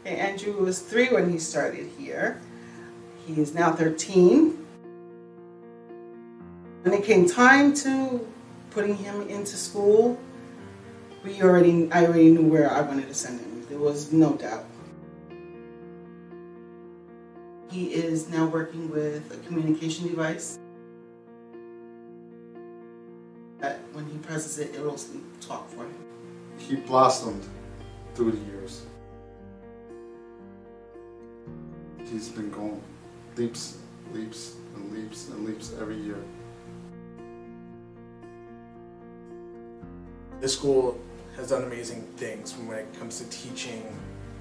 Okay, Andrew was three when he started here. He is now 13. When it came time to putting him into school, we already, I already knew where I wanted to send him. There was no doubt. He is now working with a communication device that when he presses it, it will talk for him. He blossomed through the years. He's been going leaps, leaps, and leaps, and leaps every year. This school has done amazing things when it comes to teaching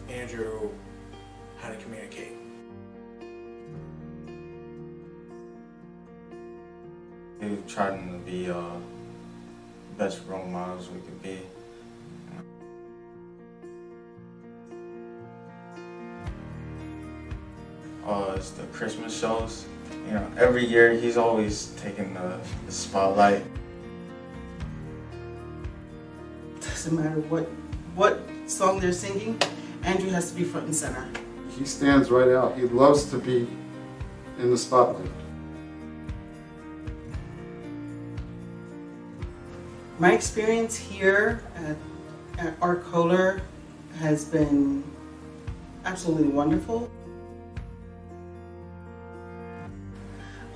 Andrew how to communicate. We've tried to be uh, best role models we could be. Uh, it's the Christmas shows. You know, every year he's always taking the, the spotlight. Doesn't matter what what song they're singing, Andrew has to be front and center. He stands right out. He loves to be in the spotlight. My experience here at, at Arc Kohler has been absolutely wonderful.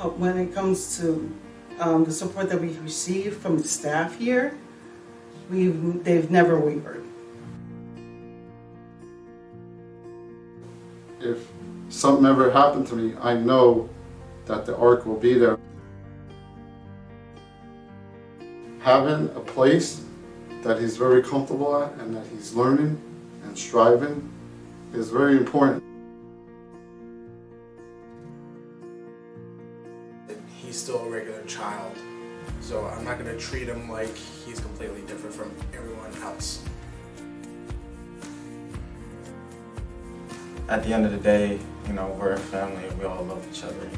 When it comes to um, the support that we receive from the staff here, we've, they've never wavered. If something ever happened to me, I know that the ARC will be there. Having a place that he's very comfortable at and that he's learning and striving is very important. He's still a regular child, so I'm not going to treat him like he's completely different from everyone else. At the end of the day, you know, we're a family. We all love each other.